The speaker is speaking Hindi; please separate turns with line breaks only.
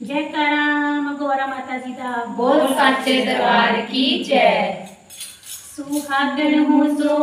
जयकाराम गोरा माता जी का।
बोल सच्चे दरबार की जय।
सुहागण हूँ
सो